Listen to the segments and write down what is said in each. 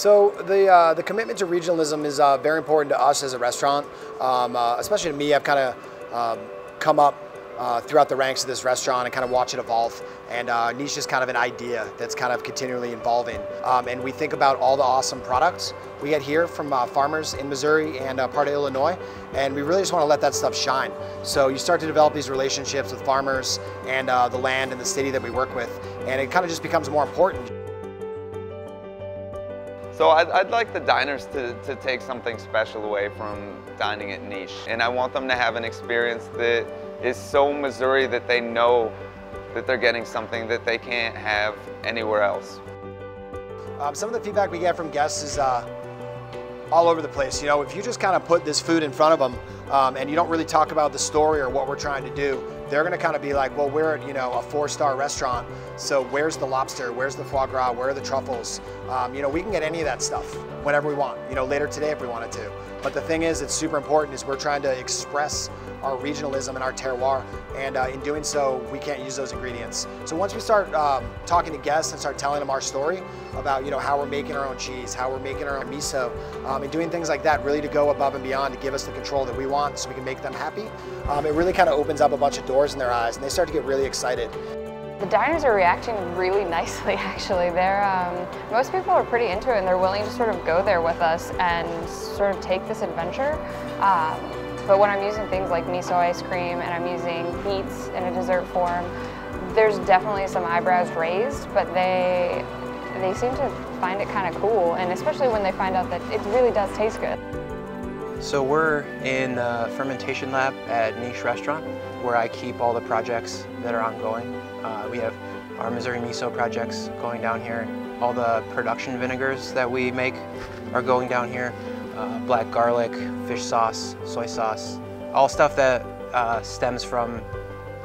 So the uh, the commitment to regionalism is uh, very important to us as a restaurant, um, uh, especially to me. I've kind of um, come up uh, throughout the ranks of this restaurant and kind of watch it evolve. And uh, niche is kind of an idea that's kind of continually evolving. Um, and we think about all the awesome products we get here from uh, farmers in Missouri and part of Illinois. And we really just want to let that stuff shine. So you start to develop these relationships with farmers and the land and the city that we work with. And it kind of just becomes more important. So I'd, I'd, like the diners to, to take something special away from dining at Niche. And I want them to have an experience that is so Missouri that they know that they're getting something that they can't have anywhere else. Um, some of the feedback we get from guests is uh, all over the place. You know, if you just kind of put this food in front of them um, and you don't really talk about the story or what we're trying to do, they're going to kind of be like, well, we're at, you know, a four-star restaurant, so where's the lobster? Where's the foie gras? Where are the truffles? Um, you know, we can get any of that stuff whenever we want, you know, later today if we wanted to. But the thing is, it's super important is we're trying to express our regionalism and our terroir, and uh, in doing so, we can't use those ingredients. So once we start um, talking to guests and start telling them our story about you know how we're making our own cheese, how we're making our own miso, um, and doing things like that, really to go above and beyond to give us the control that we want, so we can make them happy. Um, it really kind of opens up a bunch of doors in their eyes, and they start to get really excited. The diners are reacting really nicely, actually. They're, um, most people are pretty into it and they're willing to sort of go there with us and sort of take this adventure. Um, but when I'm using things like miso ice cream and I'm using beets in a dessert form, there's definitely some eyebrows raised, but they, they seem to find it kind of cool, and especially when they find out that it really does taste good. So we're in the fermentation lab at Niche Restaurant, where I keep all the projects that are ongoing. Uh, we have our Missouri Miso projects going down here. All the production vinegars that we make are going down here. Uh, black garlic, fish sauce, soy sauce, all stuff that uh, stems from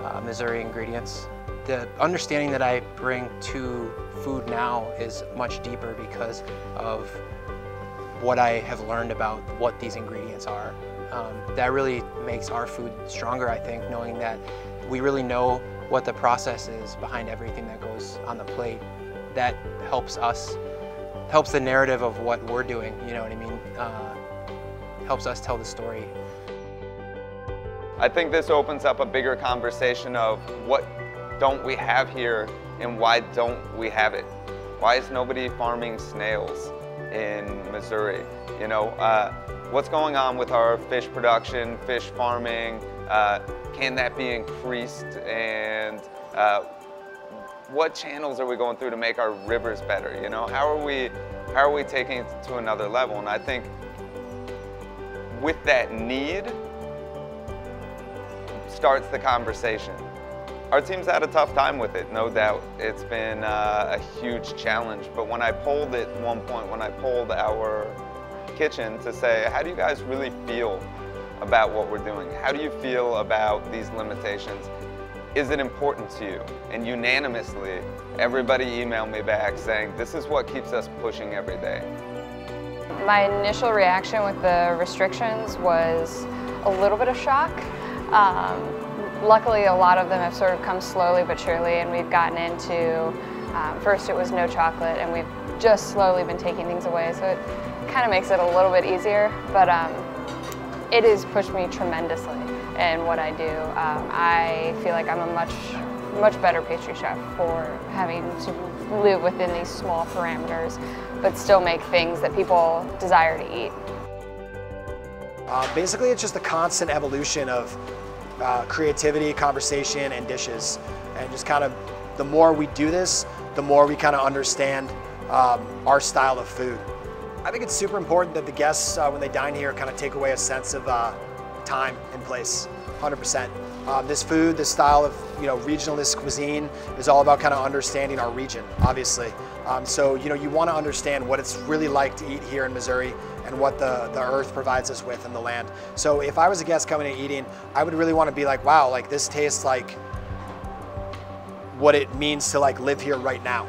uh, Missouri ingredients. The understanding that I bring to food now is much deeper because of what I have learned about what these ingredients are. Um, that really makes our food stronger, I think, knowing that we really know what the process is behind everything that goes on the plate. That helps us, helps the narrative of what we're doing, you know what I mean? Uh, helps us tell the story. I think this opens up a bigger conversation of what don't we have here and why don't we have it? Why is nobody farming snails in Missouri? You know, uh, what's going on with our fish production, fish farming? Uh, can that be increased? And uh, what channels are we going through to make our rivers better? You know, how are we, how are we taking it to another level? And I think with that need starts the conversation. Our team's had a tough time with it, no doubt. It's been uh, a huge challenge, but when I polled at one point, when I polled our kitchen to say, how do you guys really feel about what we're doing? How do you feel about these limitations? Is it important to you? And unanimously, everybody emailed me back saying, this is what keeps us pushing every day. My initial reaction with the restrictions was a little bit of shock. Um, luckily, a lot of them have sort of come slowly but surely, and we've gotten into, um, first it was no chocolate, and we've just slowly been taking things away, so it kind of makes it a little bit easier, but um, it has pushed me tremendously in what I do. Um, I feel like I'm a much, much better pastry chef for having to live within these small parameters, but still make things that people desire to eat. Uh, basically, it's just a constant evolution of uh, creativity, conversation, and dishes. And just kind of, the more we do this, the more we kind of understand um, our style of food. I think it's super important that the guests, uh, when they dine here, kind of take away a sense of uh, time and place, 100%. Um, this food, this style of you know regionalist cuisine is all about kind of understanding our region, obviously. Um, so you know you want to understand what it's really like to eat here in Missouri and what the, the earth provides us with and the land. So if I was a guest coming and eating, I would really want to be like, wow, like this tastes like what it means to like live here right now.